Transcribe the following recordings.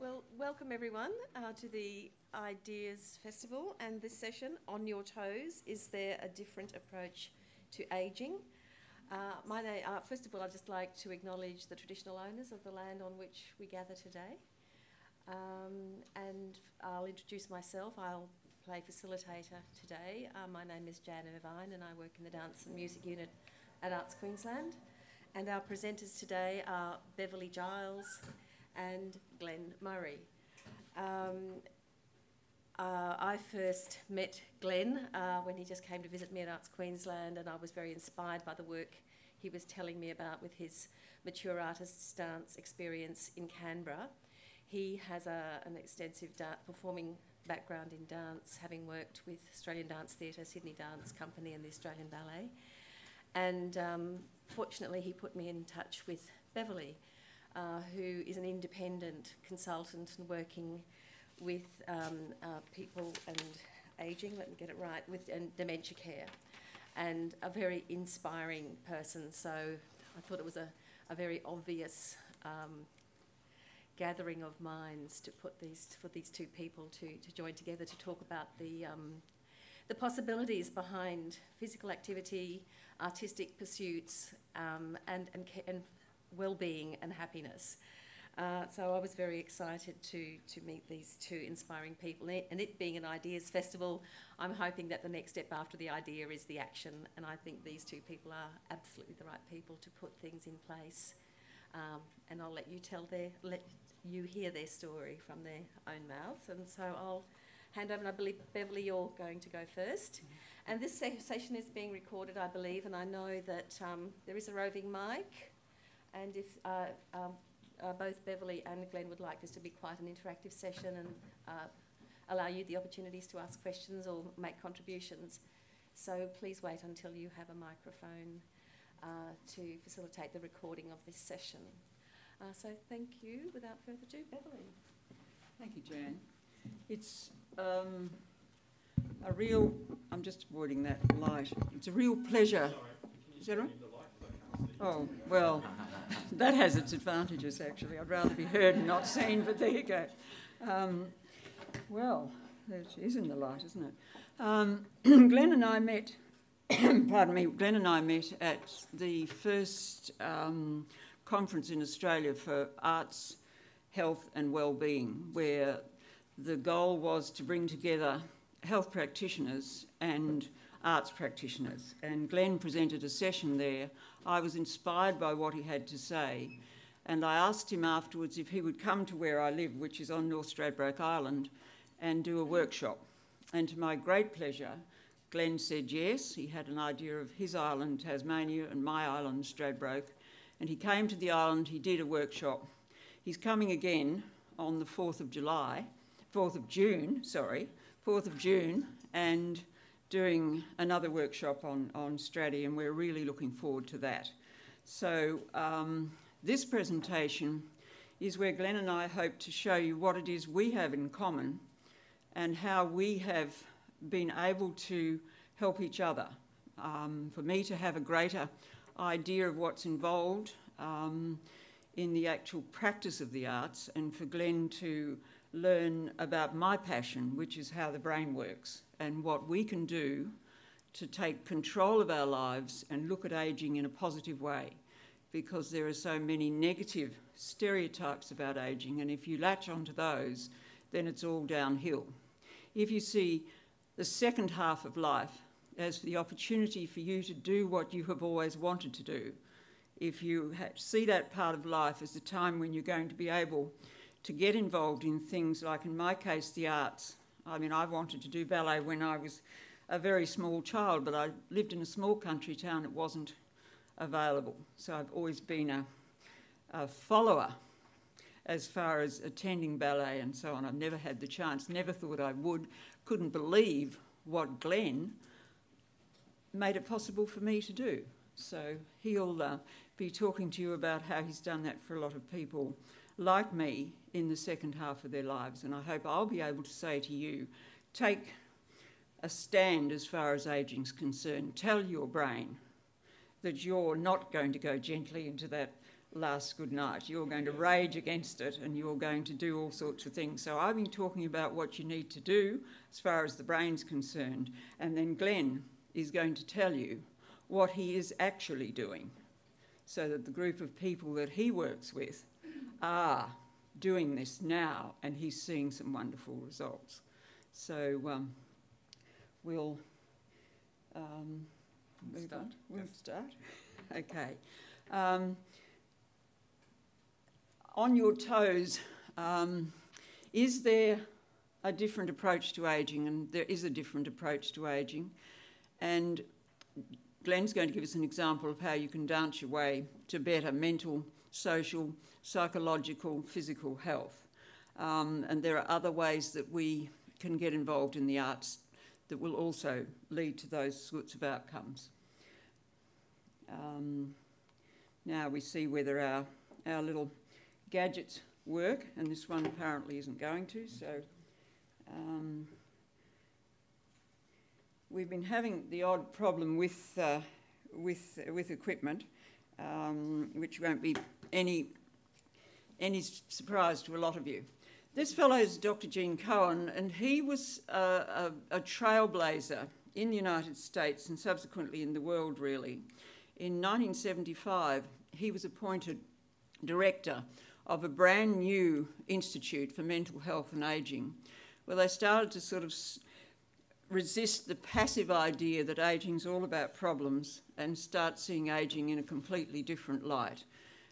Well, welcome everyone uh, to the Ideas Festival and this session, On Your Toes, Is There a Different Approach to Ageing? Uh, my name, uh, first of all, I'd just like to acknowledge the traditional owners of the land on which we gather today. Um, and I'll introduce myself. I'll play facilitator today. Uh, my name is Jan Irvine and I work in the Dance and Music Unit at Arts Queensland. And our presenters today are Beverley Giles, and Glen Murray. Um, uh, I first met Glen uh, when he just came to visit me at Arts Queensland, and I was very inspired by the work he was telling me about with his mature artist's dance experience in Canberra. He has a, an extensive performing background in dance, having worked with Australian Dance Theatre, Sydney Dance Company, and the Australian Ballet. And um, fortunately, he put me in touch with Beverley, uh, who is an independent consultant and working with um, uh, people and ageing, let me get it right, with and dementia care, and a very inspiring person. So I thought it was a, a very obvious um, gathering of minds to put these for these two people to, to join together to talk about the um, the possibilities behind physical activity, artistic pursuits, um, and, and, and well-being and happiness. Uh, so I was very excited to, to meet these two inspiring people. And it being an ideas festival, I'm hoping that the next step after the idea is the action. And I think these two people are absolutely the right people to put things in place. Um, and I'll let you tell their, let you hear their story from their own mouths. And so I'll hand over, and I believe Beverley, you're going to go 1st And this session is being recorded, I believe, and I know that um, there is a roving mic. And if uh, um, uh, both Beverley and Glen would like this to be quite an interactive session and uh, allow you the opportunities to ask questions or make contributions. So please wait until you have a microphone uh, to facilitate the recording of this session. Uh, so thank you. Without further ado, Beverley. Thank you, Jan. It's um, a real, I'm just avoiding that light. It's a real pleasure. Sorry, Is that right? Oh, well, that has its advantages, actually. I'd rather be heard and not seen, but there you go. Um, well, it is in the light, isn't it? Um, Glen and I met, pardon me, Glen and I met at the first um, conference in Australia for arts, health and well-being, where the goal was to bring together health practitioners and arts practitioners. And Glen presented a session there I was inspired by what he had to say. And I asked him afterwards if he would come to where I live, which is on North Stradbroke Island, and do a workshop. And to my great pleasure, Glen said yes. He had an idea of his island, Tasmania, and my island, Stradbroke. And he came to the island, he did a workshop. He's coming again on the 4th of July, 4th of June, sorry, 4th of June, and doing another workshop on, on Straddy, and we're really looking forward to that. So, um, this presentation is where Glen and I hope to show you what it is we have in common and how we have been able to help each other. Um, for me to have a greater idea of what's involved um, in the actual practice of the arts, and for Glen to learn about my passion, which is how the brain works and what we can do to take control of our lives and look at ageing in a positive way because there are so many negative stereotypes about ageing, and if you latch onto those, then it's all downhill. If you see the second half of life as the opportunity for you to do what you have always wanted to do, if you see that part of life as the time when you're going to be able to get involved in things like, in my case, the arts, I mean, I wanted to do ballet when I was a very small child, but I lived in a small country town, it wasn't available. So I've always been a, a follower as far as attending ballet and so on. I've never had the chance, never thought I would, couldn't believe what Glen made it possible for me to do. So he'll uh, be talking to you about how he's done that for a lot of people like me in the second half of their lives. And I hope I'll be able to say to you take a stand as far as ageing is concerned. Tell your brain that you're not going to go gently into that last good night. You're going to rage against it and you're going to do all sorts of things. So I've been talking about what you need to do as far as the brain's concerned. And then Glen is going to tell you what he is actually doing so that the group of people that he works with are doing this now and he's seeing some wonderful results. So um, we'll, um, start. We'll yes. start. okay. Um, on your toes, um, is there a different approach to ageing? And there is a different approach to ageing. And Glen's going to give us an example of how you can dance your way to better mental, social, psychological, physical health. Um, and there are other ways that we can get involved in the arts that will also lead to those sorts of outcomes. Um, now we see whether our, our little gadgets work, and this one apparently isn't going to, so um, we've been having the odd problem with, uh, with, with equipment, um, which won't be any, any surprise to a lot of you. This fellow is Dr. Gene Cohen, and he was a, a, a trailblazer in the United States and subsequently in the world, really. In 1975, he was appointed director of a brand new institute for mental health and ageing, where they started to sort of resist the passive idea that ageing is all about problems and start seeing ageing in a completely different light.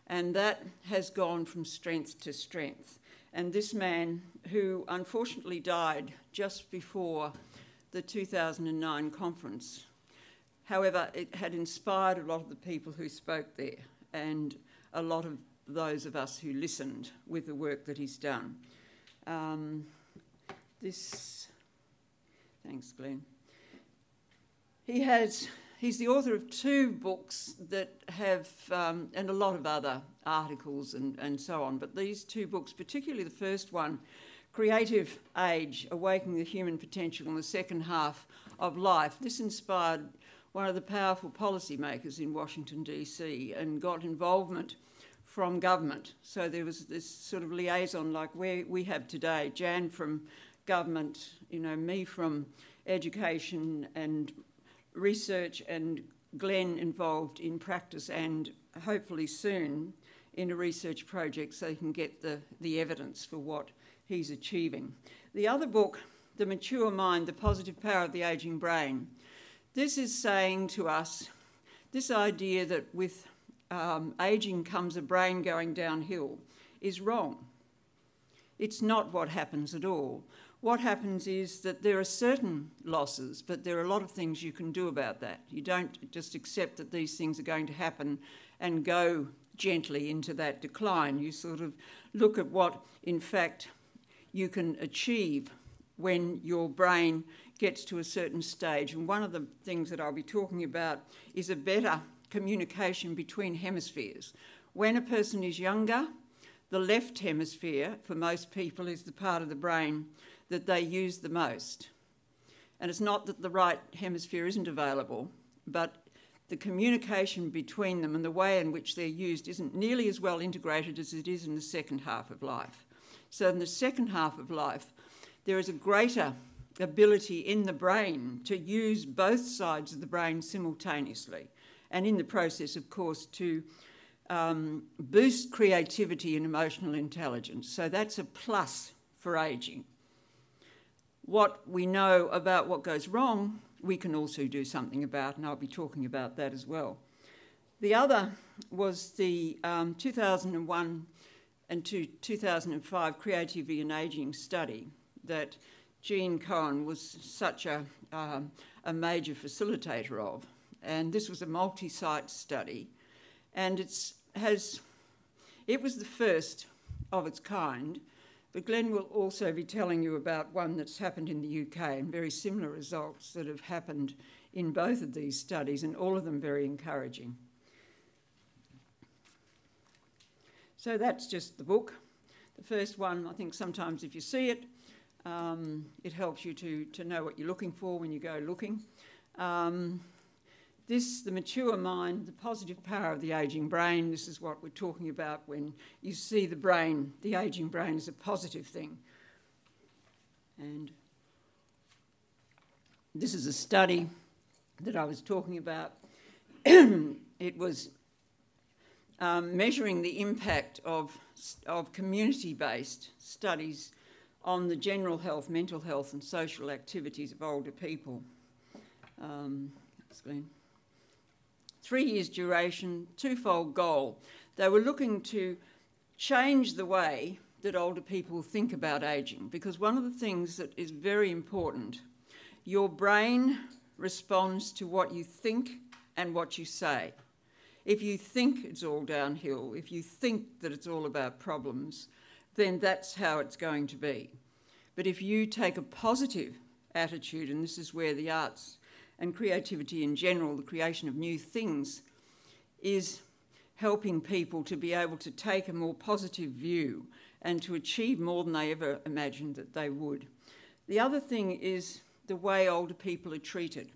And that has gone from strength to strength. And this man, who unfortunately died just before the 2009 conference, however, it had inspired a lot of the people who spoke there and a lot of those of us who listened with the work that he's done. Um, this, thanks, Glen. He has, he's the author of two books that have, um, and a lot of other articles and, and so on, but these two books, particularly the first one, Creative Age Awakening the Human Potential in the Second Half of Life, this inspired one of the powerful policymakers in Washington, D.C., and got involvement from government. So there was this sort of liaison like where we have today, Jan from government, you know, me from education and research, and Glen involved in practice and hopefully soon in a research project so he can get the, the evidence for what he's achieving. The other book, The Mature Mind, The Positive Power of the Aging Brain, this is saying to us this idea that with um, aging comes a brain going downhill is wrong. It's not what happens at all. What happens is that there are certain losses, but there are a lot of things you can do about that. You don't just accept that these things are going to happen and go gently into that decline. You sort of look at what, in fact, you can achieve when your brain gets to a certain stage. And one of the things that I'll be talking about is a better communication between hemispheres. When a person is younger, the left hemisphere, for most people, is the part of the brain that they use the most. And it's not that the right hemisphere isn't available, but the communication between them and the way in which they're used isn't nearly as well integrated as it is in the second half of life. So, in the second half of life, there is a greater ability in the brain to use both sides of the brain simultaneously and in the process, of course, to um, boost creativity and emotional intelligence. So that's a plus for ageing. What we know about what goes wrong, we can also do something about, and I'll be talking about that as well. The other was the um, 2001 and 2005 Creativity and Ageing study that Gene Cohen was such a, um, a major facilitator of and this was a multi-site study, and it's has it was the first of its kind. But Glen will also be telling you about one that's happened in the UK and very similar results that have happened in both of these studies, and all of them very encouraging. So that's just the book. The first one, I think sometimes if you see it, um, it helps you to, to know what you're looking for when you go looking. Um, this, the mature mind, the positive power of the aging brain, this is what we're talking about when you see the brain, the aging brain, as a positive thing. And this is a study that I was talking about. it was um, measuring the impact of, of community based studies on the general health, mental health, and social activities of older people. Um, Three years duration, twofold goal. They were looking to change the way that older people think about ageing because one of the things that is very important your brain responds to what you think and what you say. If you think it's all downhill, if you think that it's all about problems, then that's how it's going to be. But if you take a positive attitude, and this is where the arts and creativity in general, the creation of new things, is helping people to be able to take a more positive view and to achieve more than they ever imagined that they would. The other thing is the way older people are treated.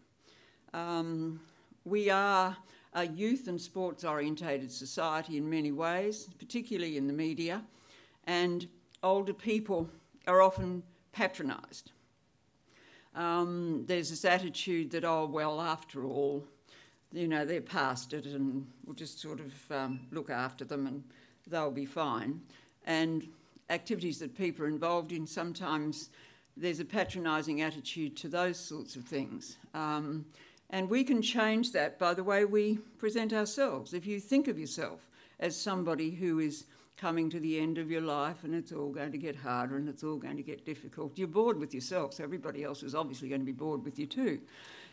Um, we are a youth and sports orientated society in many ways, particularly in the media, and older people are often patronised. Um, there's this attitude that, oh, well, after all, you know, they're past it and we'll just sort of um, look after them and they'll be fine. And activities that people are involved in, sometimes there's a patronising attitude to those sorts of things. Um, and we can change that by the way we present ourselves. If you think of yourself as somebody who is coming to the end of your life and it's all going to get harder and it's all going to get difficult, you're bored with yourself, so everybody else is obviously going to be bored with you too.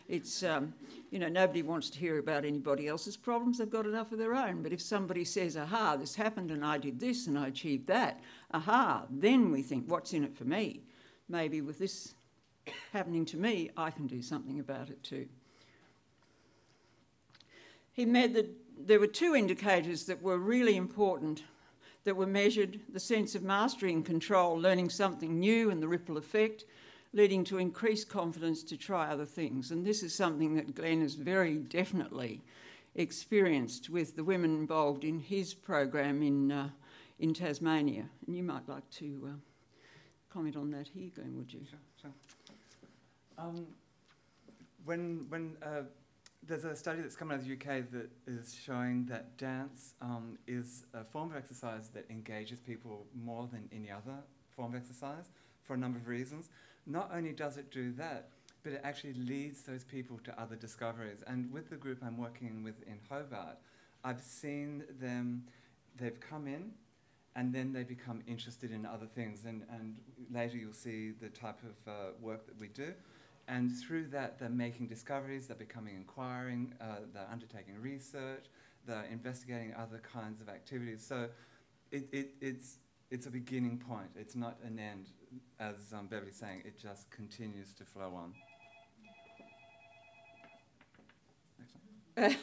It's, um, you know, nobody wants to hear about anybody else's problems, they've got enough of their own. But if somebody says, aha, this happened and I did this and I achieved that, aha, then we think, what's in it for me? Maybe with this happening to me, I can do something about it too. He made that there were two indicators that were really important that were measured the sense of mastery and control, learning something new and the ripple effect, leading to increased confidence to try other things. And this is something that Glen has very definitely experienced with the women involved in his program in, uh, in Tasmania. And you might like to uh, comment on that here, Glen, would you? Sure, sure. Um, when when uh, there's a study that's come out of the UK that is showing that dance um, is a form of exercise that engages people more than any other form of exercise for a number of reasons. Not only does it do that, but it actually leads those people to other discoveries. And with the group I'm working with in Hobart, I've seen them, they've come in and then they become interested in other things. And, and later you'll see the type of uh, work that we do. And through that, they're making discoveries, they're becoming inquiring, uh, they're undertaking research, they're investigating other kinds of activities. So it, it, it's, it's a beginning point, it's not an end. As um, Beverley's saying, it just continues to flow on. I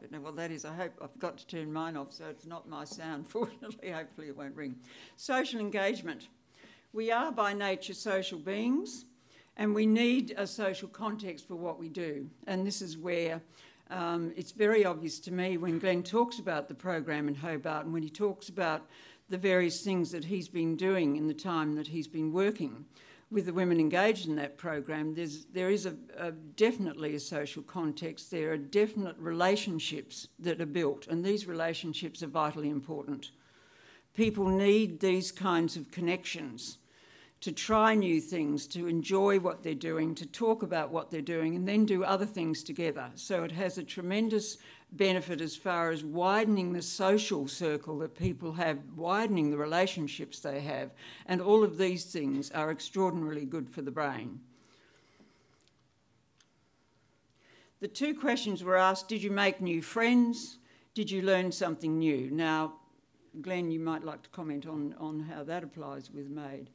don't know what that is. I hope I've got to turn mine off so it's not my sound, fortunately. Hopefully, it won't ring. Social engagement. We are by nature social beings. And we need a social context for what we do. And this is where um, it's very obvious to me when Glen talks about the program in Hobart and when he talks about the various things that he's been doing in the time that he's been working with the women engaged in that program, there's, there is a, a, definitely a social context. There are definite relationships that are built, and these relationships are vitally important. People need these kinds of connections to try new things, to enjoy what they're doing, to talk about what they're doing, and then do other things together. So it has a tremendous benefit as far as widening the social circle that people have, widening the relationships they have, and all of these things are extraordinarily good for the brain. The two questions were asked Did you make new friends? Did you learn something new? Now, Glen, you might like to comment on, on how that applies with MADE.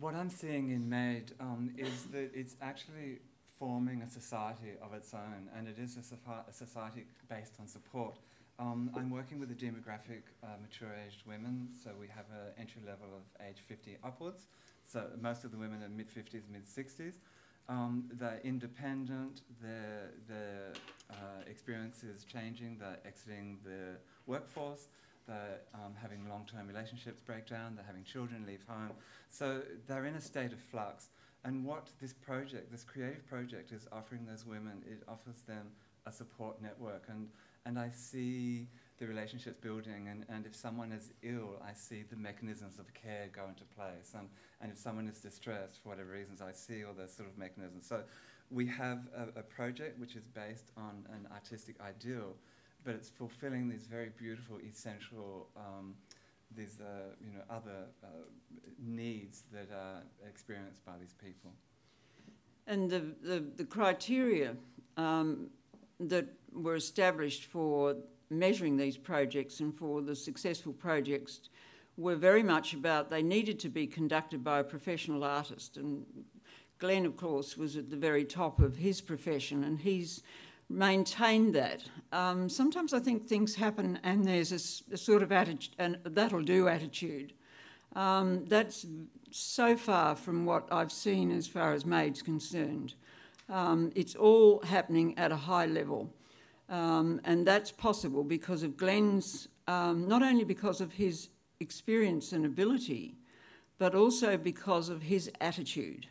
What I'm seeing in MADE um, is that it's actually forming a society of its own, and it is a, a society based on support. Um, I'm working with a demographic uh, mature-aged women, so we have an entry level of age 50 upwards. So most of the women are mid 50s, mid 60s, um, they're independent, their, their uh, experience is changing, they're exiting the workforce, they're um, having long-term relationships break down, they're having children leave home. So they're in a state of flux. And what this project, this creative project is offering those women, it offers them a support network. And, and I see the relationships building and, and if someone is ill, I see the mechanisms of care go into place. And, and if someone is distressed for whatever reasons, I see all those sort of mechanisms. So we have a, a project which is based on an artistic ideal, but it's fulfilling these very beautiful, essential, um, these uh, you know other uh, needs that are experienced by these people. And the, the, the criteria um, that were established for measuring these projects and for the successful projects were very much about they needed to be conducted by a professional artist. And Glen, of course, was at the very top of his profession and he's maintained that. Um, sometimes I think things happen and there's a, a sort of attitude, and that'll do attitude. Um, that's so far from what I've seen as far as MADE's concerned. Um, it's all happening at a high level. Um, and that's possible because of Glen's, um, not only because of his experience and ability, but also because of his attitude,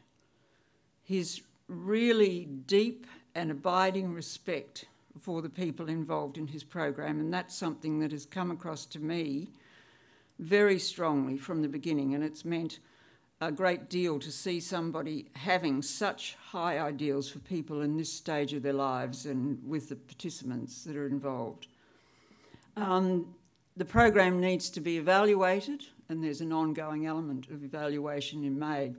his really deep and abiding respect for the people involved in his program. And that's something that has come across to me very strongly from the beginning. And it's meant a great deal to see somebody having such high ideals for people in this stage of their lives and with the participants that are involved. Um, the program needs to be evaluated, and there's an ongoing element of evaluation in MADE.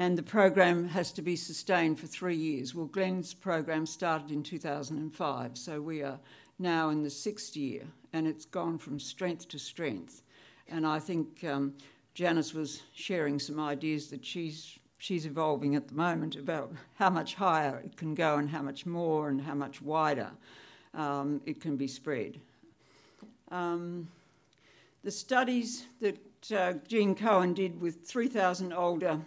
And the program has to be sustained for three years. Well, Glen's program started in 2005, so we are now in the sixth year, and it's gone from strength to strength. And I think um, Janice was sharing some ideas that she's she's evolving at the moment about how much higher it can go and how much more and how much wider um, it can be spread. Um, the studies that uh, Gene Cohen did with 3,000 older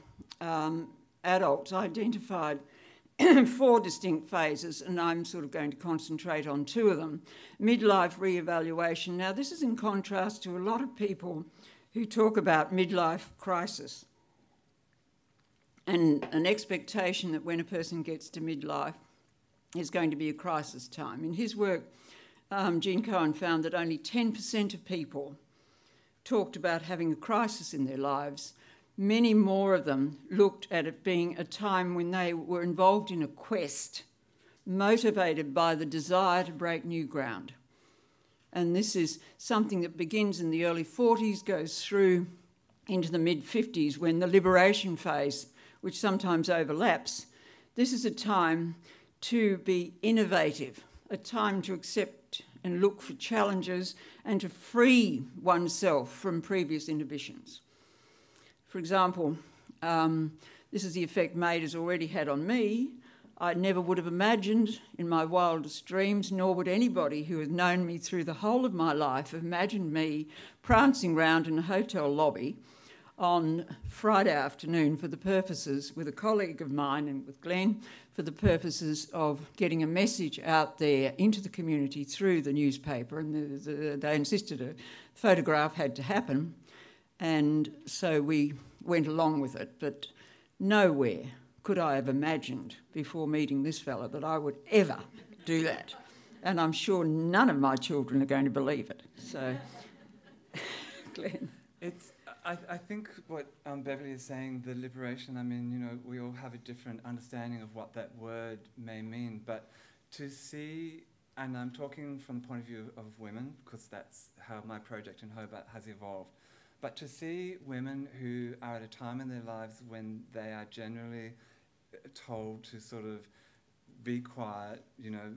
um, adults identified four distinct phases, and I'm sort of going to concentrate on two of them. Midlife re-evaluation. Now, this is in contrast to a lot of people who talk about midlife crisis and an expectation that when a person gets to midlife, is going to be a crisis time. In his work, um, Gene Cohen found that only 10% of people talked about having a crisis in their lives. Many more of them looked at it being a time when they were involved in a quest, motivated by the desire to break new ground. And this is something that begins in the early 40s, goes through into the mid 50s when the liberation phase, which sometimes overlaps, this is a time to be innovative, a time to accept and look for challenges and to free oneself from previous inhibitions. For example, um, this is the effect MADE has already had on me I never would have imagined in my wildest dreams, nor would anybody who has known me through the whole of my life have imagined me prancing round in a hotel lobby on Friday afternoon for the purposes, with a colleague of mine and with Glen, for the purposes of getting a message out there into the community through the newspaper. And the, the, they insisted a photograph had to happen. And so we went along with it, but nowhere could I have imagined before meeting this fella that I would ever do that? And I'm sure none of my children are going to believe it. So, Glen. It's, I, I think what um, Beverley is saying, the liberation, I mean, you know, we all have a different understanding of what that word may mean, but to see, and I'm talking from the point of view of women, because that's how my project in Hobart has evolved, but to see women who are at a time in their lives when they are generally told to sort of be quiet, you know,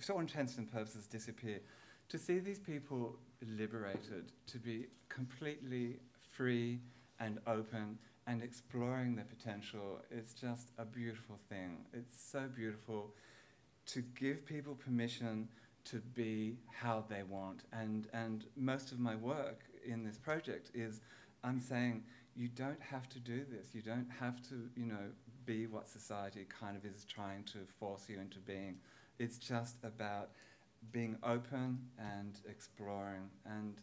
for all intents and purposes disappear. To see these people liberated, to be completely free and open and exploring their potential, it's just a beautiful thing. It's so beautiful to give people permission to be how they want. And, and most of my work in this project is I'm saying you don't have to do this. You don't have to, you know, be what society kind of is trying to force you into being. It's just about being open and exploring. And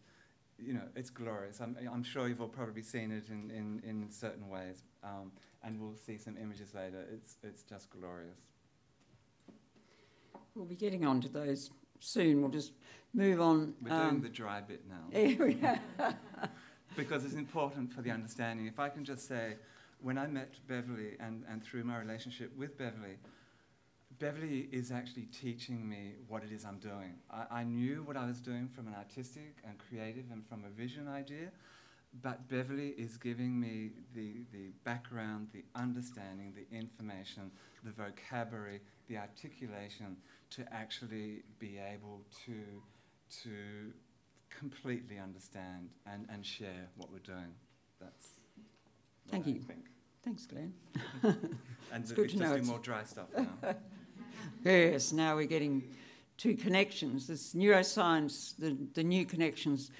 you know it's glorious. I'm, I'm sure you've all probably seen it in, in, in certain ways. Um, and we'll see some images later. It's, it's just glorious. We'll be getting on to those soon we'll just move on we're um, doing the dry bit now. Because it's important for the understanding. If I can just say when I met Beverley and, and through my relationship with Beverley Beverley is actually teaching me what it is I'm doing. I, I, knew what I was doing from an artistic and creative and from a vision idea, but Beverley is giving me the, the background, the understanding, the information, the vocabulary, the articulation to actually be able to, to completely understand and, and share what we're doing. That's Thank you. Thanks, Glen. and it's good to know. more dry stuff now. Yes, now we're getting to connections. This neuroscience, the, the new connections.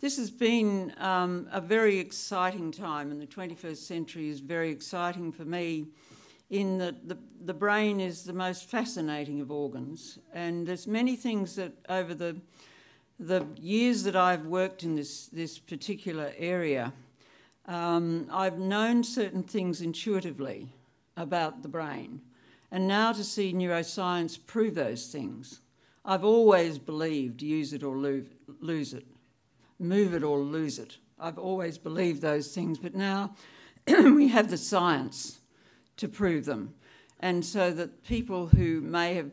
This has been um, a very exciting time, and the 21st century is very exciting for me in that the, the brain is the most fascinating of organs. And there's many things that over the, the years that I've worked in this, this particular area, um, I've known certain things intuitively about the brain and now to see neuroscience prove those things. I've always believed use it or lose it, move it or lose it. I've always believed those things, but now we have the science to prove them. And so that people who may have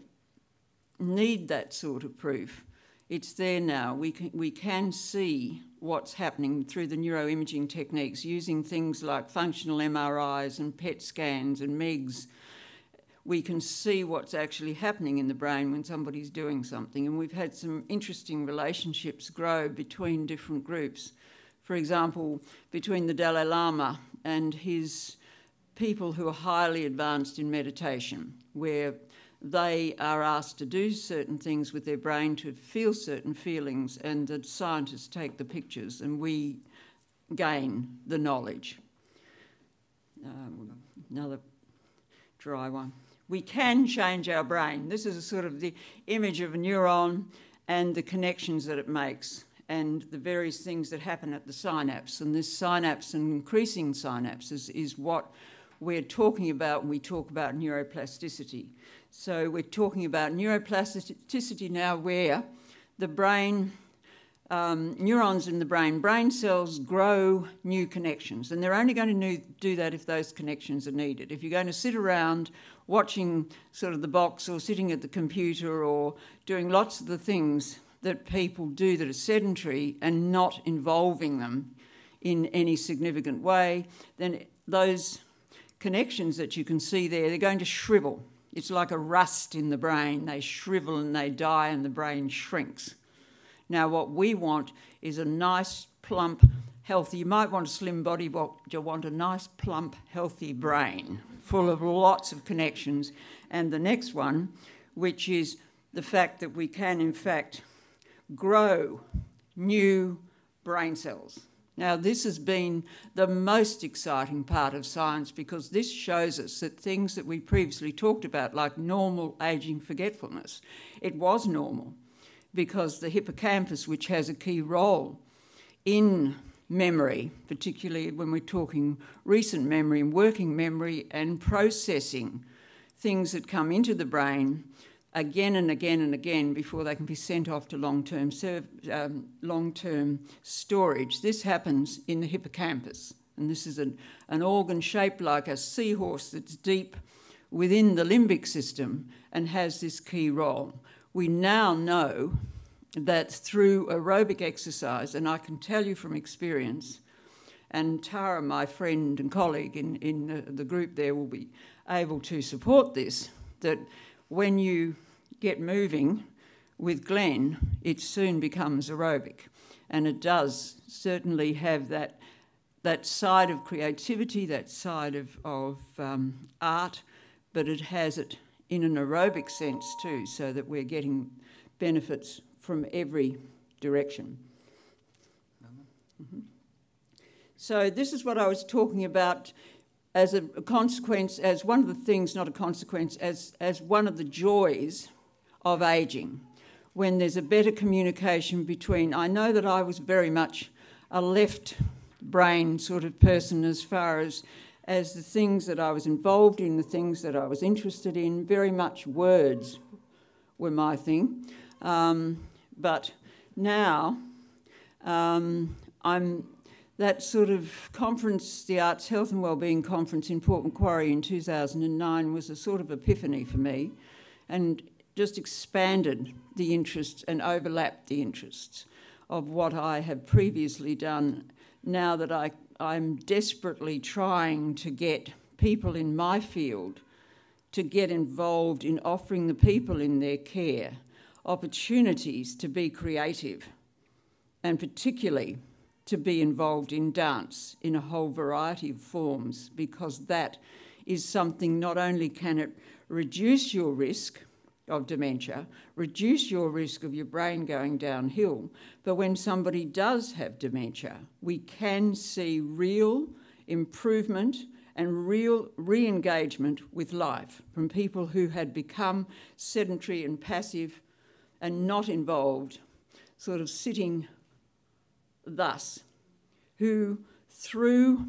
need that sort of proof, it's there now. We can, we can see what's happening through the neuroimaging techniques using things like functional MRIs and PET scans and MEGs we can see what's actually happening in the brain when somebody's doing something. And we've had some interesting relationships grow between different groups. For example, between the Dalai Lama and his people who are highly advanced in meditation, where they are asked to do certain things with their brain to feel certain feelings, and the scientists take the pictures, and we gain the knowledge. Um, another dry one we can change our brain. This is a sort of the image of a neuron and the connections that it makes and the various things that happen at the synapse. And this synapse and increasing synapses is what we're talking about when we talk about neuroplasticity. So we're talking about neuroplasticity now where the brain, um, neurons in the brain, brain cells grow new connections. And they're only going to do that if those connections are needed. If you're going to sit around watching sort of the box or sitting at the computer or doing lots of the things that people do that are sedentary and not involving them in any significant way, then those connections that you can see there, they're going to shrivel. It's like a rust in the brain. They shrivel and they die and the brain shrinks. Now, what we want is a nice, plump, healthy, you might want a slim body, but you want a nice, plump, healthy brain full of lots of connections. And the next one, which is the fact that we can, in fact, grow new brain cells. Now, this has been the most exciting part of science because this shows us that things that we previously talked about, like normal aging forgetfulness, it was normal because the hippocampus, which has a key role in memory, particularly when we're talking recent memory and working memory and processing things that come into the brain again and again and again before they can be sent off to long-term um, long-term storage. This happens in the hippocampus, and this is an, an organ shaped like a seahorse that's deep within the limbic system and has this key role. We now know that through aerobic exercise, and I can tell you from experience, and Tara, my friend and colleague in, in the, the group there, will be able to support this, that when you get moving with Glen, it soon becomes aerobic. And it does certainly have that, that side of creativity, that side of, of um, art, but it has it in an aerobic sense too, so that we're getting benefits from every direction. Mm-hmm. So, this is what I was talking about as a consequence, as one of the things, not a consequence, as, as one of the joys of ageing, when there's a better communication between. I know that I was very much a left brain sort of person as far as as the things that I was involved in, the things that I was interested in, very much words were my thing. Um, but now um, I'm that sort of conference, the Arts, Health and Wellbeing Conference in Port Macquarie in 2009 was a sort of epiphany for me and just expanded the interests and overlapped the interests of what I have previously done. Now that I, I'm desperately trying to get people in my field to get involved in offering the people in their care opportunities to be creative and particularly to be involved in dance in a whole variety of forms because that is something not only can it reduce your risk of dementia, reduce your risk of your brain going downhill, but when somebody does have dementia, we can see real improvement and real re engagement with life from people who had become sedentary and passive and not involved, sort of sitting thus, who, through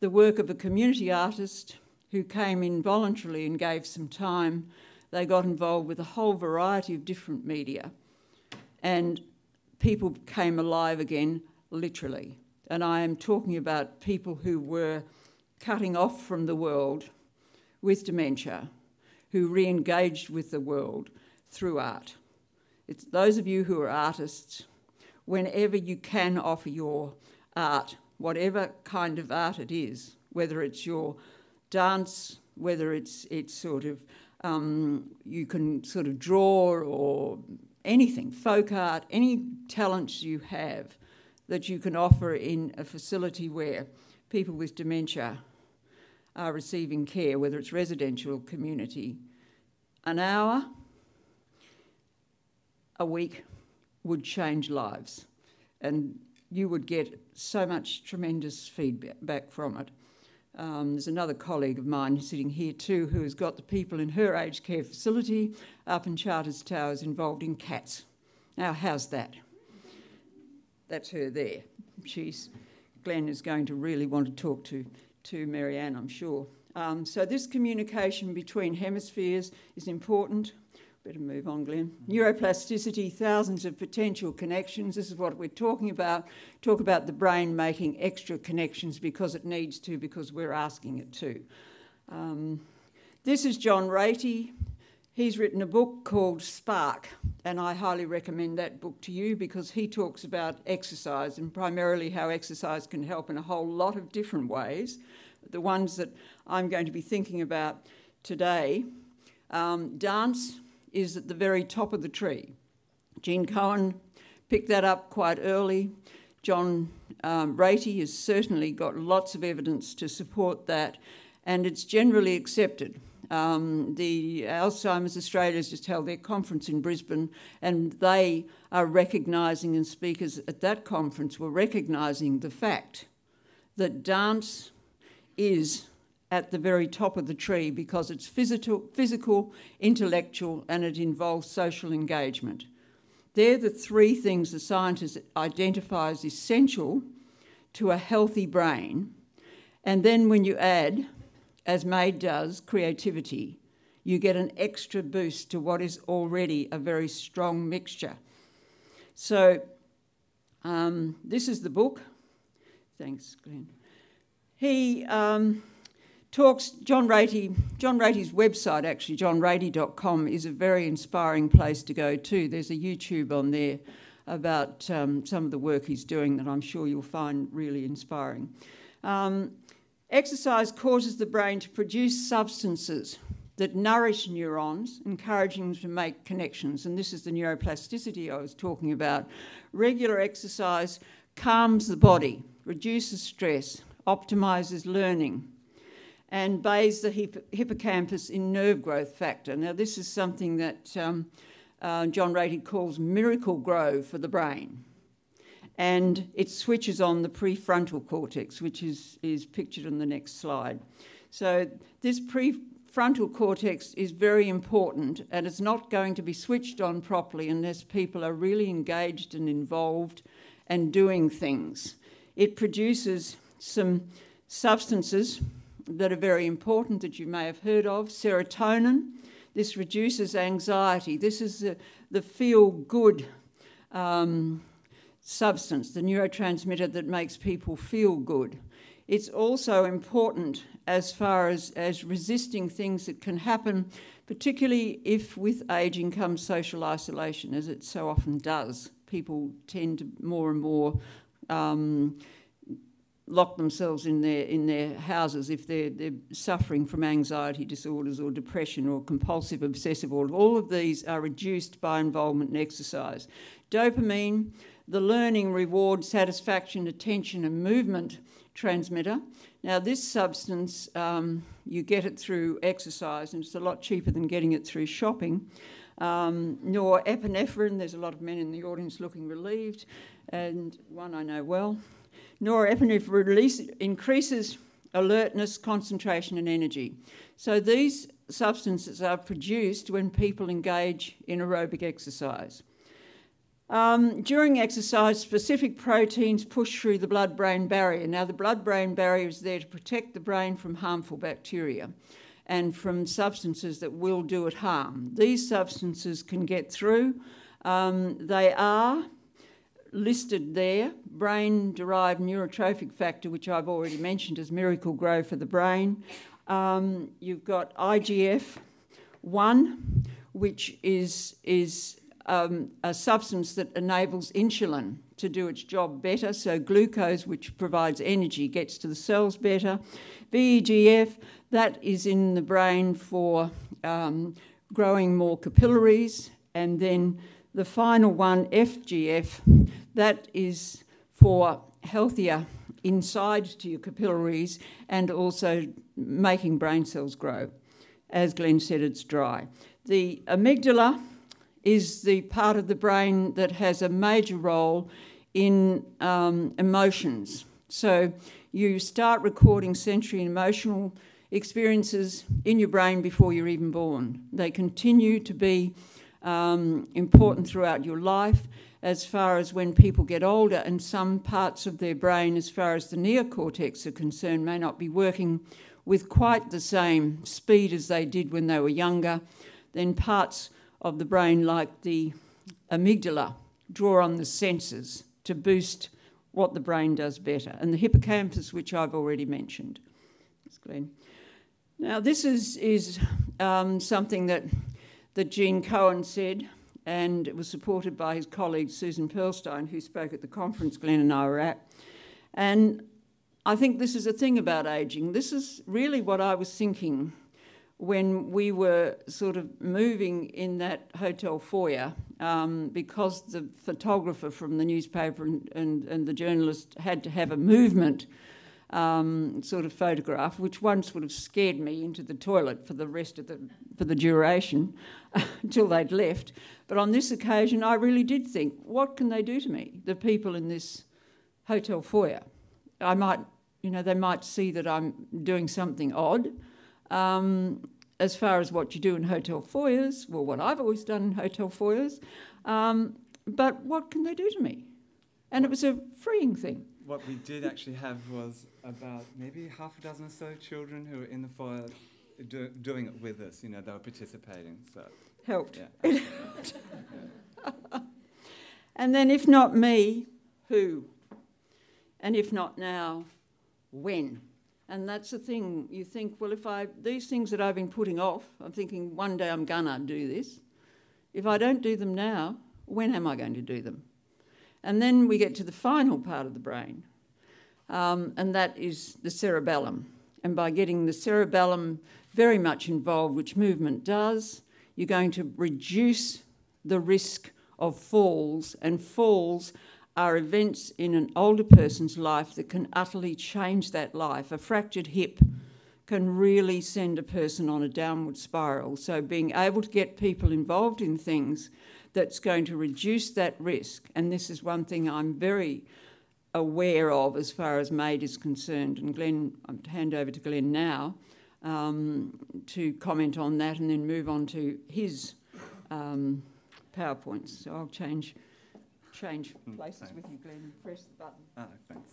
the work of a community artist who came in voluntarily and gave some time, they got involved with a whole variety of different media. And people came alive again, literally. And I am talking about people who were cutting off from the world with dementia, who re engaged with the world through art. It's those of you who are artists whenever you can offer your art, whatever kind of art it is, whether it's your dance, whether it's it's sort of um, you can sort of draw or anything, folk art, any talents you have that you can offer in a facility where people with dementia are receiving care, whether it's residential community. An hour, a week, would change lives. And you would get so much tremendous feedback from it. Um, there's another colleague of mine sitting here too who has got the people in her aged care facility up in Charters Towers involved in cats. Now, how's that? That's her there. She's Glen is going to really want to talk to to Marianne, I'm sure. Um, so this communication between hemispheres is important. Better move on, Glen. Neuroplasticity, thousands of potential connections. This is what we're talking about. Talk about the brain making extra connections because it needs to, because we're asking it to. Um, this is John Ratey. He's written a book called Spark, and I highly recommend that book to you because he talks about exercise and primarily how exercise can help in a whole lot of different ways. The ones that I'm going to be thinking about today um, dance, is at the very top of the tree. Gene Cohen picked that up quite early. John um, Ratey has certainly got lots of evidence to support that, and it's generally accepted. Um, the Alzheimer's Australia has just held their conference in Brisbane, and they are recognising, and speakers at that conference were recognising the fact that dance is at the very top of the tree because it's physical, physical, intellectual, and it involves social engagement. They're the three things the scientist identifies essential to a healthy brain. And then when you add, as MADE does, creativity, you get an extra boost to what is already a very strong mixture. So, um, this is the book. Thanks, Glen. He. Um, talks, John Ratey, John Ratey's website, actually, johnratey.com, is a very inspiring place to go to. There's a YouTube on there about um, some of the work he's doing that I'm sure you'll find really inspiring. Um, exercise causes the brain to produce substances that nourish neurons, encouraging them to make connections. And this is the neuroplasticity I was talking about. Regular exercise calms the body, reduces stress, optimizes learning, and bathes the hippocampus in nerve growth factor. Now, this is something that um, uh, John Ratey calls Miracle-Gro for the brain. and it switches on the prefrontal cortex, which is, is pictured on the next slide. So this prefrontal cortex is very important and it's not going to be switched on properly unless people are really engaged and involved and doing things. It produces some substances that are very important that you may have heard of serotonin. This reduces anxiety. This is the, the feel good um, substance, the neurotransmitter that makes people feel good. It's also important as far as, as resisting things that can happen, particularly if with ageing comes social isolation, as it so often does. People tend to more and more um, lock themselves in their in their houses if they're, they're suffering from anxiety disorders or depression or compulsive obsessive order. All of these are reduced by involvement in exercise. Dopamine, the learning, reward, satisfaction, attention, and movement transmitter. Now, this substance, um, you get it through exercise, and it's a lot cheaper than getting it through shopping. Um, norepinephrine, there's a lot of men in the audience looking relieved, and one I know well. Norepinephrine release increases alertness, concentration, and energy. So these substances are produced when people engage in aerobic exercise. Um, during exercise, specific proteins push through the blood brain barrier. Now, the blood brain barrier is there to protect the brain from harmful bacteria and from substances that will do it harm. These substances can get through. Um, they are listed there brain derived neurotrophic factor, which I've already mentioned as Miracle-Gro for the brain. Um, you've got IGF 1, which is, is um, a substance that enables insulin to do its job better. So, glucose, which provides energy, gets to the cells better. VEGF, that is in the brain for um, growing more capillaries. And then the final one, FGF, that is for healthier inside to your capillaries and also making brain cells grow. As Glen said, it's dry. The amygdala is the part of the brain that has a major role in um, emotions. So you start recording sensory and emotional experiences in your brain before you're even born. They continue to be um, important throughout your life as far as when people get older and some parts of their brain, as far as the neocortex are concerned, may not be working with quite the same speed as they did when they were younger, then parts of the brain, like the amygdala, draw on the senses to boost what the brain does better, and the hippocampus, which I've already mentioned. Glen. Now, this is, is um, something that, that Gene Cohen said, and it was supported by his colleague Susan Perlstein, who spoke at the conference Glen and I were at. And I think this is a thing about ageing. This is really what I was thinking when we were sort of moving in that hotel foyer um, because the photographer from the newspaper and, and, and, the journalist had to have a movement um, sort of photograph, which once would have scared me into the toilet for the rest of the for the duration until they'd left. But on this occasion, I really did think, what can they do to me? The people in this hotel foyer, I might, you know, they might see that I'm doing something odd. Um, as far as what you do in hotel foyers, well, what I've always done in hotel foyers, um, but what can they do to me? And it was a freeing thing. What we did actually have was about maybe half a dozen or so children who were in the foyer do, doing it with us. You know, they were participating. So helped. Yeah, and then, if not me, who? And if not now, when? And that's the thing. You think, well, if I, these things that I've been putting off, I'm thinking one day I'm gonna do this. If I don't do them now, when am I going to do them? And then we get to the final part of the brain, um, and that is the cerebellum. And by getting the cerebellum very much involved, which movement does, you're going to reduce the risk of falls, and falls are events in an older person's life that can utterly change that life. A fractured hip can really send a person on a downward spiral. So, being able to get people involved in things that's going to reduce that risk. And this is one thing I'm very aware of as far as MADE is concerned. And Glen, I'll hand over to Glen now um, to comment on that and then move on to his um, PowerPoints. So I'll change change Mm, places with you, Glen. Press the button. Ah, thanks.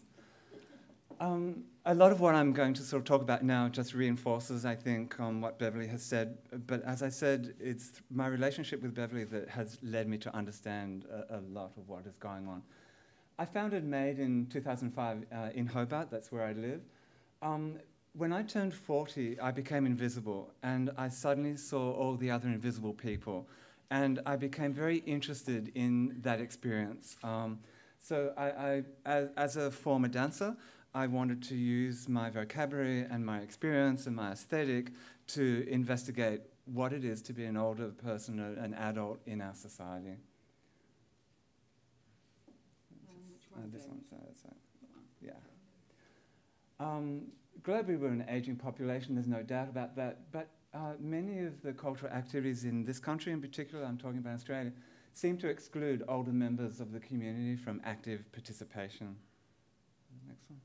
Um, a lot of what I'm going to sort of talk about now just reinforces, I think, um, what Beverley has said. But as I said, it's my relationship with Beverley that has led me to understand a, a lot of what is going on. I founded MADE in 2005 uh, in Hobart, that's where I live. Um, when I turned 40, I became invisible, and I suddenly saw all the other invisible people. And I became very interested in that experience. Um, so, I, I, as, as a former dancer, I wanted to use my vocabulary and my experience and my aesthetic to investigate what it is to be an older person, an adult in our society. Uh, this one, so that's. Yeah. Um, globally, we're an aging population, there's no doubt about that. But uh, many of the cultural activities in this country, in particular, I'm talking about Australia, seem to exclude older members of the community from active participation. Next one.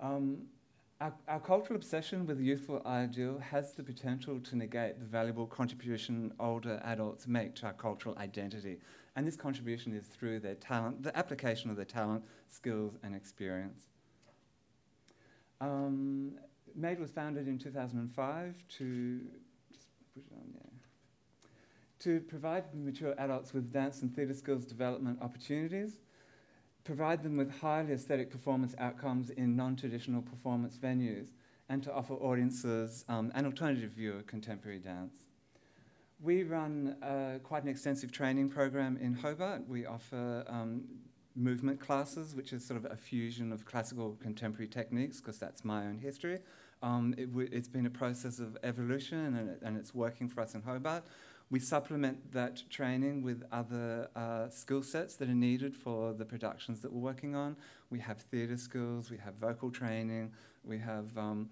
Um, our, our cultural obsession with the youthful ideal has the potential to negate the valuable contribution older adults make to our cultural identity. And this contribution is through their talent, the application of their talent, skills, and experience. Um, was founded in 2005 to on there, to provide mature adults with dance and theatre skills development opportunities, provide them with highly aesthetic performance outcomes in non-traditional performance venues, and to offer audiences um, an alternative view of contemporary dance. We run uh, quite an extensive training program in Hobart. We offer um, movement classes, which is sort of a fusion of classical contemporary techniques, because that's my own history. Um, it it's been a process of evolution, and, it, and it's working for us in Hobart. We supplement that training with other uh, skill sets that are needed for the productions that we're working on. We have theatre skills, we have vocal training, we have um,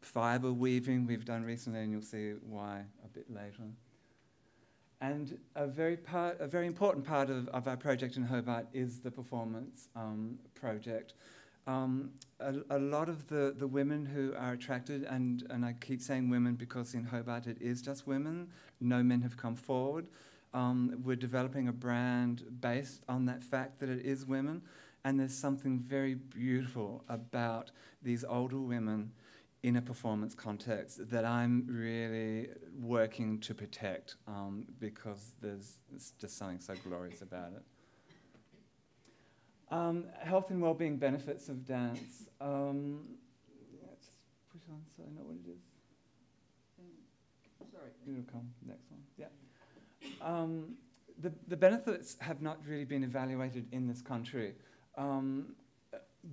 fibre weaving we've done recently, and you'll see why a bit later. And a very, part, a very important part of, of our project in Hobart is the performance um, project. Um, a, a lot of the, the women who are attracted, and, and I keep saying women because in Hobart it is just women, no men have come forward. Um, we're developing a brand based on that fact that it is women, and there's something very beautiful about these older women in a performance context that I'm really working to protect um, because there's just something so glorious about it. Um, health and well-being benefits of dance. Um, let's push on so I know what it is. Sorry. It'll come. Next one. Yeah. Um, the, the benefits have not really been evaluated in this country. Um,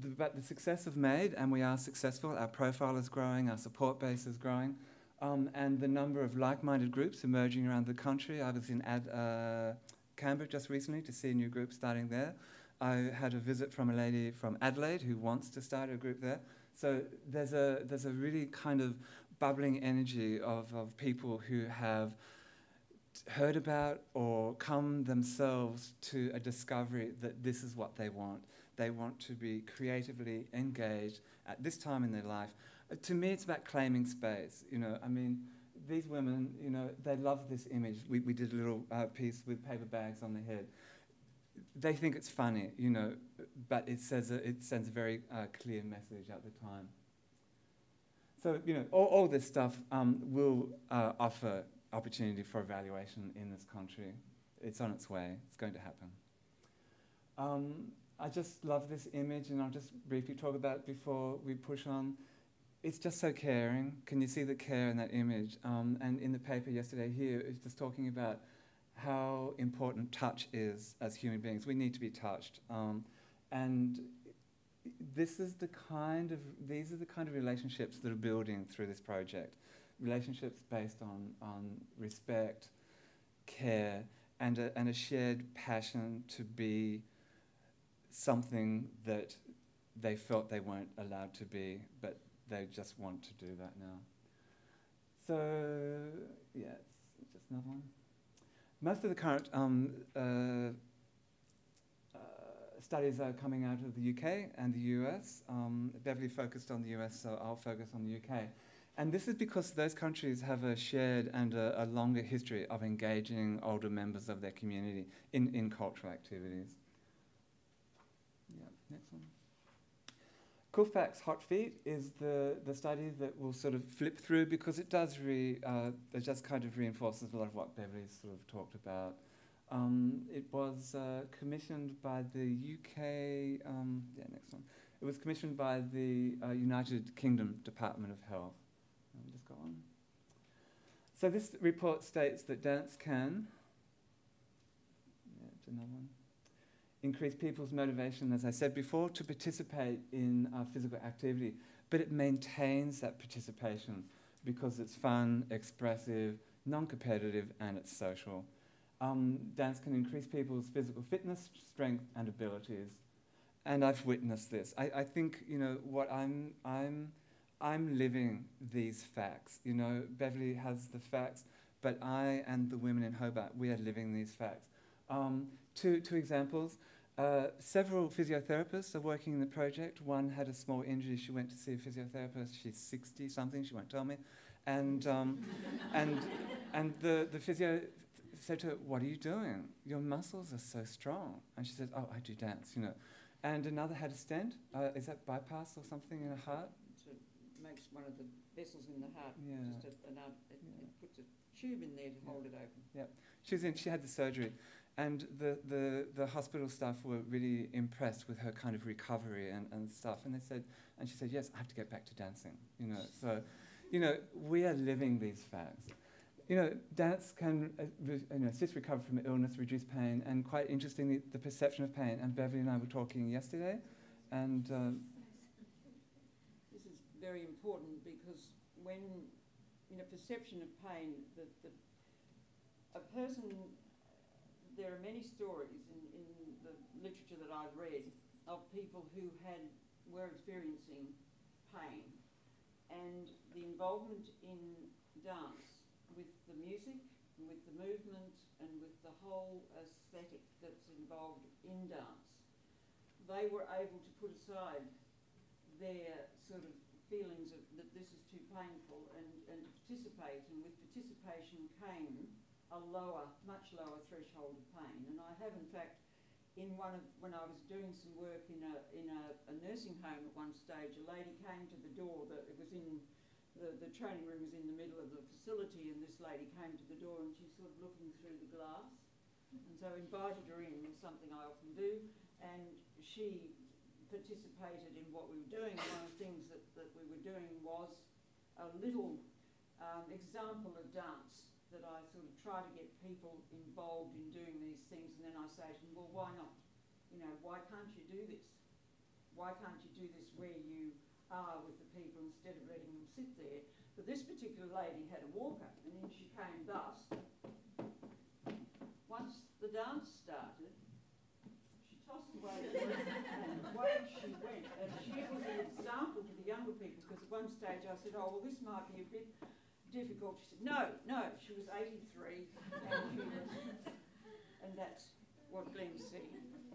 the, but the success of MADE, and we are successful, our profile is growing, our support base is growing, um, and the number of like-minded groups emerging around the country. I was in Ad, uh, Canberra just recently to see a new group starting there. I had a visit from a lady from Adelaide who wants to start a group there. So there's a, there's a really kind of bubbling energy of, of people who have heard about or come themselves to a discovery that this is what they want. They want to be creatively engaged at this time in their life. Uh, to me, it's about claiming space. You know, I mean, these women, you know, they love this image. We, we did a little uh, piece with paper bags on the head. They think it's funny, you know, but it says a, it sends a very uh, clear message at the time. So, you know, all, all this stuff um, will uh, offer opportunity for evaluation in this country. It's on its way. It's going to happen. Um, I just love this image, and I'll just briefly talk about before we push on. It's just so caring. Can you see the care in that image? Um, and in the paper yesterday here, it's just talking about how important touch is as human beings. We need to be touched. Um, and this is the kind of, these are the kind of relationships that are building through this project. Relationships based on, on respect, care, and a, and a shared passion to be something that they felt they weren't allowed to be, but they just want to do that now. So, yeah, it's just another one. most of the current um, uh, uh, studies are coming out of the UK and the US. Um, Beverley focused on the US, so I'll focus on the UK. And this is because those countries have a shared and a, a longer history of engaging older members of their community in, in cultural activities. Yeah, next one. Colfax Hot Feet is the, the study that we'll sort of flip through because it does re, uh, it just kind of reinforces a lot of what Beverley's sort of talked about. Um, it was uh, commissioned by the UK, um, yeah, next one. It was commissioned by the uh, United Kingdom Department of Health. Just go on. So this report states that dance can, yeah, another one increase people's motivation, as I said before, to participate in uh, physical activity. But it maintains that participation because it's fun, expressive, non competitive, and it's social. Um, dance can increase people's physical fitness, strength, and abilities. And I've witnessed this. I, I think, you know, what I'm, I'm, I'm living these facts. You know, Beverley has the facts, but I and the women in Hobart, we are living these facts. Um, two, two examples. Uh, several physiotherapists are working in the project. One had a small injury. She went to see a physiotherapist. She's 60 something. She won't tell me. And, um, and, and the, the physio said to her, What are you doing? Your muscles are so strong. And she said, Oh, I do dance, you know. And another had a stent. Uh, is that bypass or something in her heart? So it makes one of the vessels in the heart Yeah. just a, an, it, Yeah. it puts a tube in there to Yeah. hold it open. She was in, she had the surgery, and the, the, the hospital staff were really impressed with her kind of recovery and, and stuff. And they said, and she said, yes, I have to get back to dancing. You know, so, you know, we are living these facts. You know, dance can uh, you know, assist recovery from illness, reduce pain, and quite interestingly, the perception of pain. And Beverley and I were talking yesterday, and um, This is very important because when, you know perception of pain, the, the, a person, there are many stories in, in the literature that I've read of people who had, were experiencing pain. And the involvement in dance with the music, with the movement and with the whole aesthetic that's involved in dance, they were able to put aside their sort of feelings of that this is too painful and, and participate. And with participation came a lower, much lower threshold of pain. And I have in fact in one of when I was doing some work in a in a, a nursing home at one stage, a lady came to the door that it was in the, the training room was in the middle of the facility and this lady came to the door and she's sort of looking through the glass. And so invited her in, something I often do, and she participated in what we were doing. One of the things that, that we were doing was a little um, example of dance that I sort of try to get people involved in doing these things, and then I say to them, well, why not? You know, why can't you do this? Why can't you do this where you are with the people instead of letting them sit there? But this particular lady had a walker, and then she came thus. Once the dance started, she tossed away the and away she went. And she was an example to the younger people because at one stage I said, oh, well, this might be a bit difficult. She said, no, no, she was 83 and she was, and that's what Glen's saying.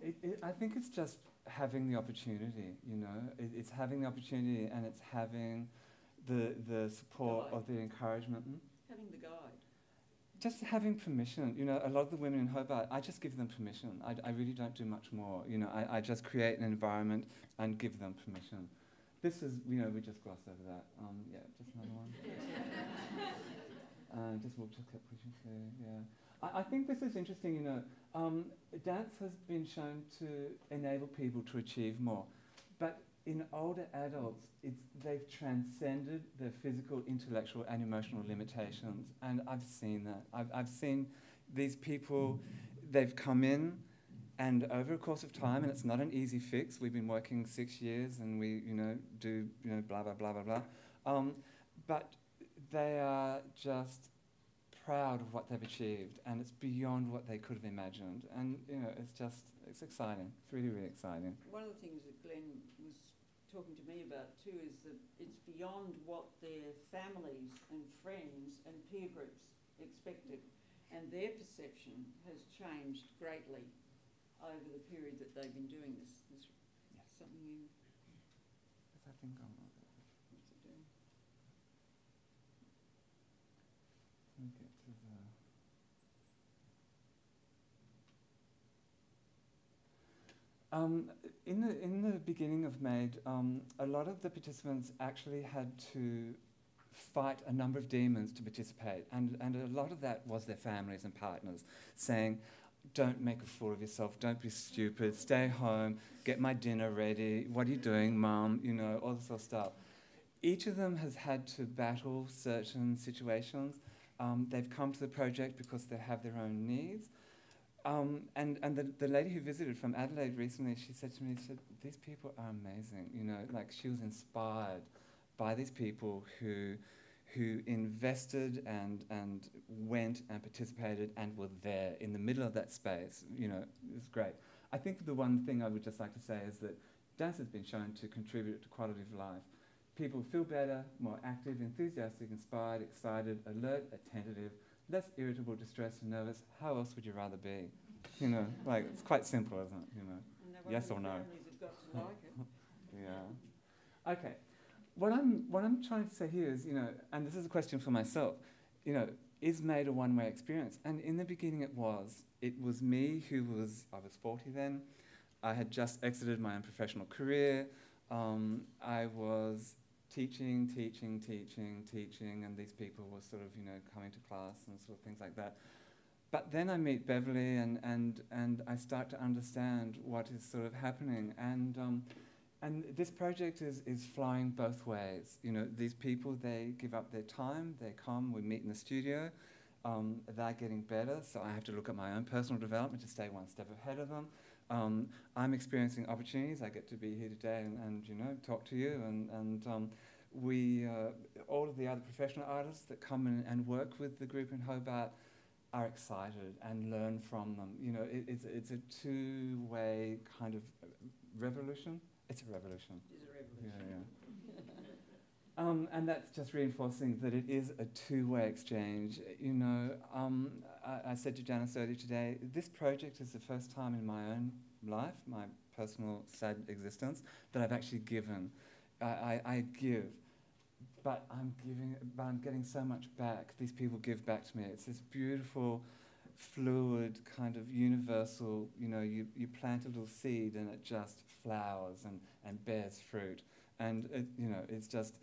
it, it, I think it's just having the opportunity, you know. It, it's having the opportunity and it's having the, the support Guide. of the encouragement. Hmm? Having the guide. Just having permission. You know, a lot of the women in Hobart, I just give them permission. I, I really don't do much more. You know, I, I just create an environment and give them permission. This is, you know, we just glossed over that. Um, yeah, just another one. Uh, just we'll just keep pushing through. Yeah, I, I think this is interesting. You know, um, dance has been shown to enable people to achieve more, but in older adults, it's they've transcended their physical, intellectual, and emotional limitations. And I've seen that. I've I've seen these people. They've come in, and over a course of time, and it's not an easy fix. We've been working six years, and we, you know, do you know blah blah blah blah blah. Um, but they are just proud of what they've achieved, and it's beyond what they could have imagined. And you know, it's just it's exciting. It's really really exciting. One of the things that Glen was talking to me about too is that it's beyond what their families and friends and peer groups expected. and their perception has changed greatly over the period that they've been doing this. This something you I think I'm. what's it doing? Let me get to the. Um, in the in the beginning of MADE, um, a lot of the participants actually had to fight a number of demons to participate, and and a lot of that was their families and partners saying, "Don't make a fool of yourself. Don't be stupid. Stay home. Get my dinner ready. What are you doing, mum? You know all this sort of stuff." Each of them has had to battle certain situations. Um, they've come to the project because they have their own needs. Um, and and the, the lady who visited from Adelaide recently, she said to me, she said, these people are amazing. You know, like she was inspired by these people who who invested and and went and participated and were there in the middle of that space. You know, it was great. I think the one thing I would just like to say is that dance has been shown to contribute to quality of life. People feel better, more active, enthusiastic, inspired, excited, alert, attentive, less irritable, distressed, and nervous. How else would you rather be? You know, like it's quite simple, isn't it? You know. Yes or no? the families have got to like. Yeah. Okay. What I'm what I'm trying to say here is, you know, and this is a question for myself, you know, is MADE a one-way experience? And in the beginning, it was. It was me who was. I was 40 then. I had just exited my own professional career. Um, I was teaching, teaching, teaching, teaching, and these people were sort of, you know, coming to class and sort of things like that. But then I meet Beverley, and and and I start to understand what is sort of happening, and. Um, and this project is, is flying both ways. You know, these people, they give up their time, they come, we meet in the studio, um, they're getting better, so I have to look at my own personal development to stay one step ahead of them. Um, I'm experiencing opportunities, I get to be here today and, and you know, talk to you, and, and um, we, uh, all of the other professional artists that come in and work with the group in Hobart are excited and learn from them. You know, it, it's, it's a two-way kind of revolution. It's a revolution. It is a revolution. Yeah, yeah. Um, and that's just reinforcing that it is a two-way exchange. You know, um, I, I said to Janice earlier today, this project is the first time in my own life, my personal sad existence, that I've actually given. I, I, I give, but I'm giving, but I'm getting so much back. These people give back to me. It's this beautiful, fluid kind of universal. You know, you, you plant a little seed and it just flowers and, and bears fruit. And it, you know, it's just,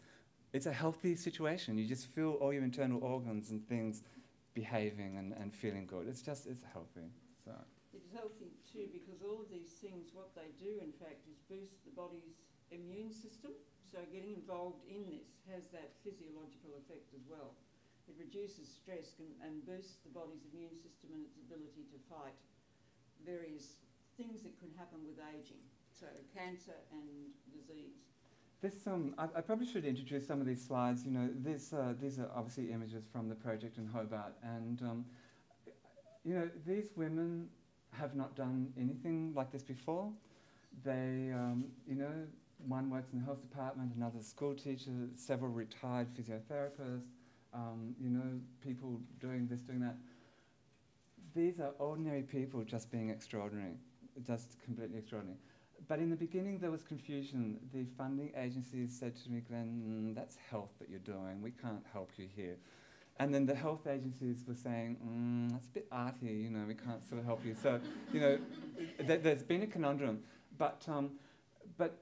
it's a healthy situation. You just feel all your internal organs and things behaving and, and feeling good. It's just, it's healthy. So. It's healthy too because all of these things, what they do in fact is boost the body's immune system. So getting involved in this has that physiological effect as well. It reduces stress and, and boosts the body's immune system and its ability to fight various things that could happen with aging. So cancer and disease. This um, I, I probably should introduce some of these slides. You know, this, uh, these are obviously images from the project in Hobart, and um, you know, these women have not done anything like this before. They, um, you know, one works in the health department, another school teacher, several retired physiotherapists. Um, you know, people doing this, doing that. These are ordinary people just being extraordinary, just completely extraordinary. But in the beginning, there was confusion. The funding agencies said to me, Glen, mm, that's health that you're doing. We can't help you here. And then the health agencies were saying, mm, that's a bit arty, you know, we can't sort of help you. So, you know, th- there's been a conundrum. But, um, but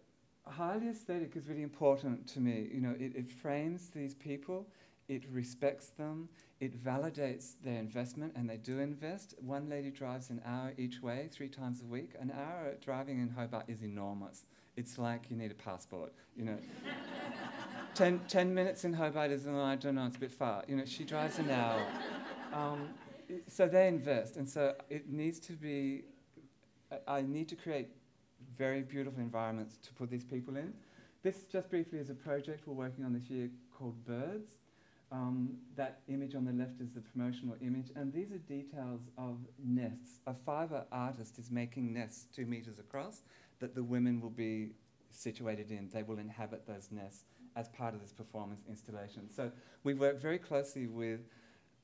highly aesthetic is really important to me. You know, it, it frames these people, it respects them, it validates their investment, and they do invest. One lady drives an hour each way, three times a week. An hour driving in Hobart is enormous. It's like you need a passport, you know. ten, ten minutes in Hobart is, oh, I don't know, it's a bit far. You know, she drives an hour. Um, so they invest, and so it needs to be, I- I need to create very beautiful environments to put these people in. This, just briefly, is a project we're working on this year called Birds. Um, that image on the left is the promotional image, and these are details of nests. A fibre artist is making nests two metres across that the women will be situated in. They will inhabit those nests as part of this performance installation. So we work very closely with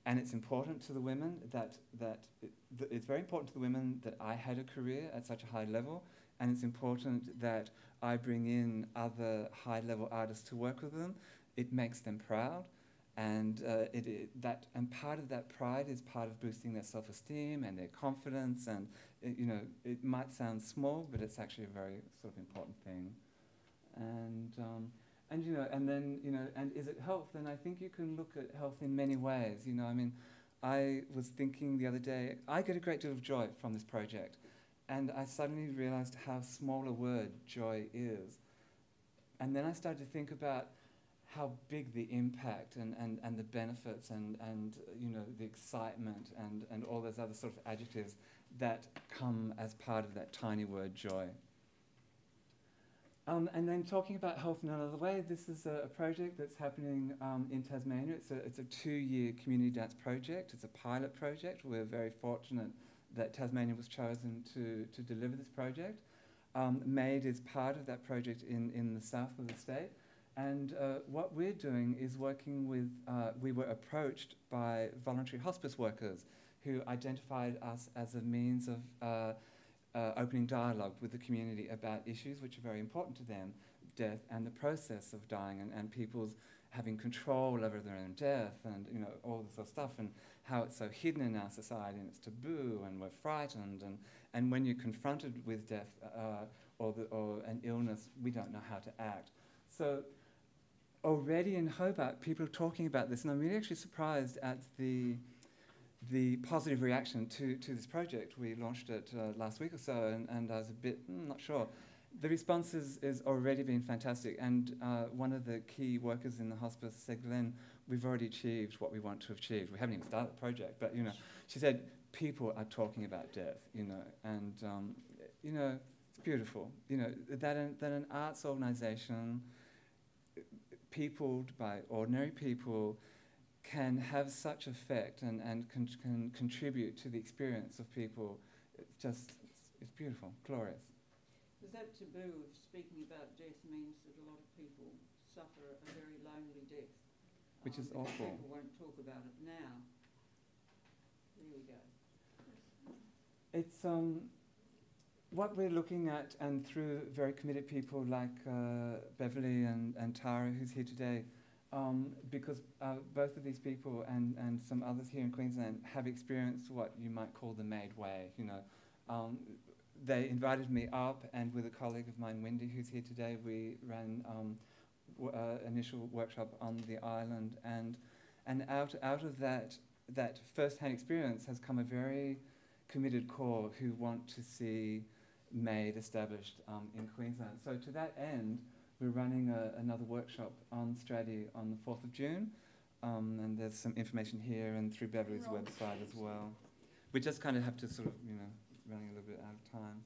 and it's important to the women that, that it, th- it's very important to the women that I had a career at such a high level, and it's important that I bring in other high level artists to work with them. It makes them proud, and uh, it, it, that and part of that pride is part of boosting their self esteem and their confidence. And it, you know, it might sound small, but it's actually a very sort of important thing. And um, and you know, and then you know, and is it health? And I think you can look at health in many ways. You know, I mean, I was thinking the other day, I get a great deal of joy from this project, and I suddenly realized how small a word joy is. And then I started to think about how big the impact and, and, and the benefits and, and you know the excitement and, and all those other sort of adjectives that come as part of that tiny word joy. Um, and then talking about health in another way, this is a, a project that's happening um, in Tasmania. It's a, it's a two-year community dance project. It's a pilot project. We're very fortunate that Tasmania was chosen to, to deliver this project. Um, MADE is part of that project in, in the south of the state. And uh, what we're doing is working with, uh, we were approached by voluntary hospice workers who identified us as a means of uh, uh, opening dialogue with the community about issues which are very important to them, death and the process of dying and, and people's having control over their own death and you know all this sort of stuff and how it's so hidden in our society and it's taboo and we're frightened and, and when you're confronted with death uh, or, the, or an illness, we don't know how to act. So already in Hobart, people are talking about this, and I'm really actually surprised at the the positive reaction to, to this project. We launched it uh, last week or so, and, and I was a bit mm, not sure. The response is, is already been fantastic, and uh, one of the key workers in the hospice said, Glen, we've already achieved what we want to achieve. We haven't even started the project, but you know, she said people are talking about death, you know, and um, you know, it's beautiful. You know that an, that an arts organisation peopled by ordinary people can have such effect and, and con- can contribute to the experience of people. It's just, it's, it's beautiful, glorious. Does that taboo of speaking about death means that a lot of people suffer a very lonely death? Which is um, awful. People won't talk about it now. There we go. It's um, what we're looking at, and through very committed people like uh, Beverley and, and Tara, who's here today, um, because uh, both of these people and, and some others here in Queensland have experienced what you might call the MADE way. You know, um, they invited me up, and with a colleague of mine, Wendy, who's here today, we ran um, uh, initial workshop on the island, and and out out of that that first-hand experience has come a very committed core who want to see MADE established um, in Queensland. So to that end, we're running a, another workshop on strategy on the 4th of June, um, and there's some information here and through Beverley's website as well. We just kind of have to sort of, you know, running a little bit out of time.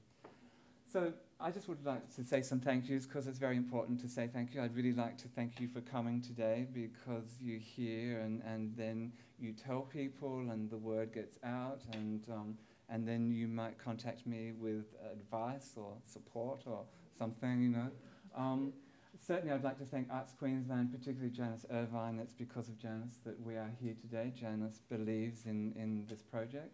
So I just would like to say some thank yous because it's very important to say thank you. I'd really like to thank you for coming today because you hear and, and then you tell people and the word gets out and um, and then you might contact me with advice or support or something, you know. Um, certainly, I'd like to thank Arts Queensland, particularly Janice Irvine. It's because of Janice that we are here today. Janice believes in, in this project.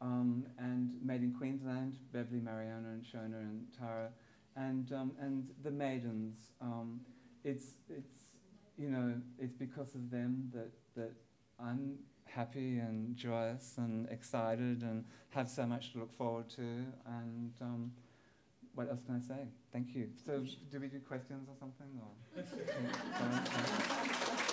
Um, and MADE in Queensland, Beverley, Mariana, and Shona, and Tara, and, um, and the Maidens. Um, it's, it's, you know, it's because of them that, that I'm happy and joyous and excited and have so much to look forward to. And um, what else can I say? Thank you. So, do we do questions or something? Or?